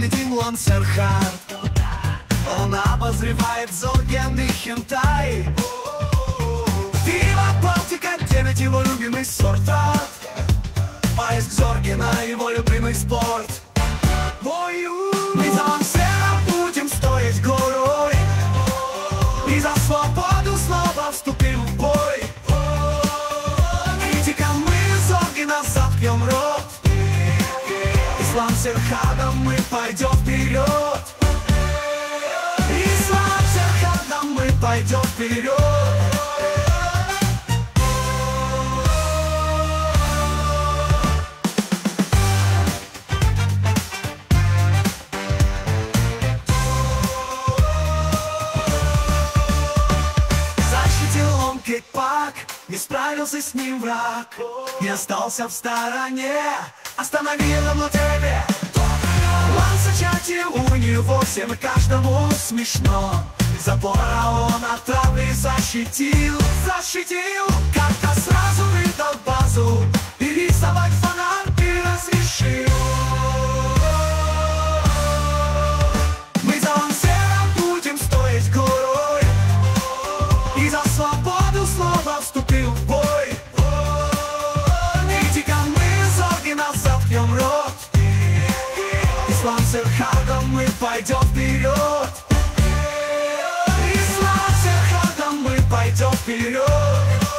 выглядим Лансерхард Он обозревает зоогенный хентай. Пиво Балтика 9 его любимый сорт. Поиск Зоргина его любимый спорт. Бою Мы за Лансера будем стоять горой. И за свободу снова вступим в бой. Критикам мы Зоргина заткнем рот Серхадом мы пойдем вперед. Ислам Серхадом мы пойдем вперед. Кейпак, не справился с ним враг. Не остался в стороне, остановил на тебе Ланса чати у него всем и каждому смешно. Забора он от травы защитил, защитил Как-то И с Лансерхардом мы пойдем вперед. И с Лансерхардом мы пойдем вперед